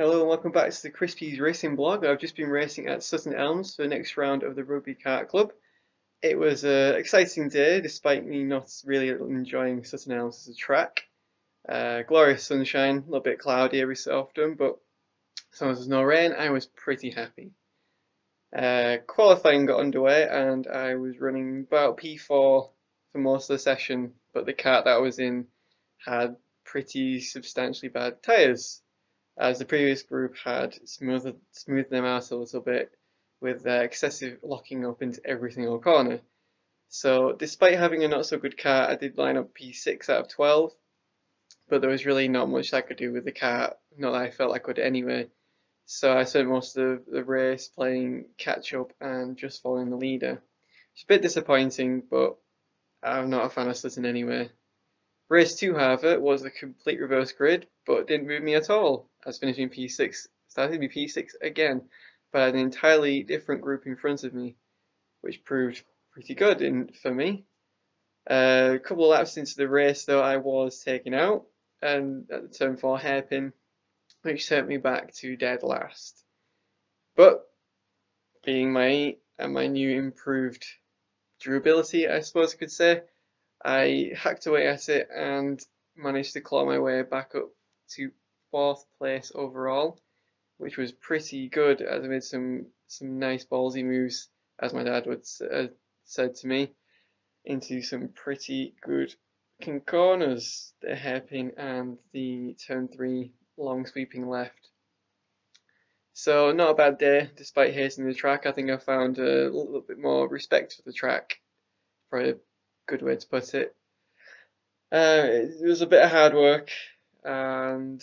Hello and welcome back to the Chris Pease Racing blog. I've just been racing at Sutton Elms for the next round of the Rugby Kart Club. It was an exciting day despite me not really enjoying Sutton Elms as a track. Uh, glorious sunshine, a little bit cloudy every so often, but as long as there's no rain, I was pretty happy. Uh, qualifying got underway and I was running about P4 for most of the session, but the kart that I was in had pretty substantially bad tyres as the previous group had smoothed, smoothed them out a little bit with uh, excessive locking up into every single corner. So despite having a not so good car, I did line up P6 out of 12, but there was really not much I could do with the car, not that I felt I could anyway. So I spent most of the race playing catch up and just following the leader. It's a bit disappointing, but I'm not a fan of Sutton anyway. Race 2, however, was a complete reverse grid, but didn't move me at all. I was finishing P6, started to be P6 again, but had an entirely different group in front of me, which proved pretty good in, for me. Uh, a couple of laps into the race, though, I was taken out, and at the turn 4 hairpin, which sent me back to dead last. But, being my, and my new improved durability, I suppose I could say, I hacked away at it and managed to claw my way back up to fourth place overall, which was pretty good as I made some some nice ballsy moves, as my dad would uh, said to me, into some pretty good corners, the hairpin and the turn three long sweeping left. So not a bad day, despite hating the track. I think I found a little bit more respect for the track, for good way to put it. Uh, it was a bit of hard work, and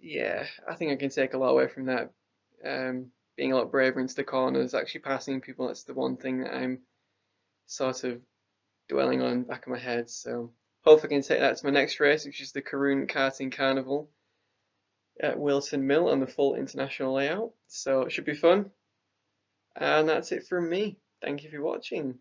yeah, I think I can take a lot away from that. Um, being a lot braver into the corners, actually passing people, that's the one thing that I'm sort of dwelling on back of my head. So hopefully I can take that to my next race, which is the Karun Karting Carnival at Whilton Mill on the full international layout. So it should be fun. And that's it from me. Thank you for watching.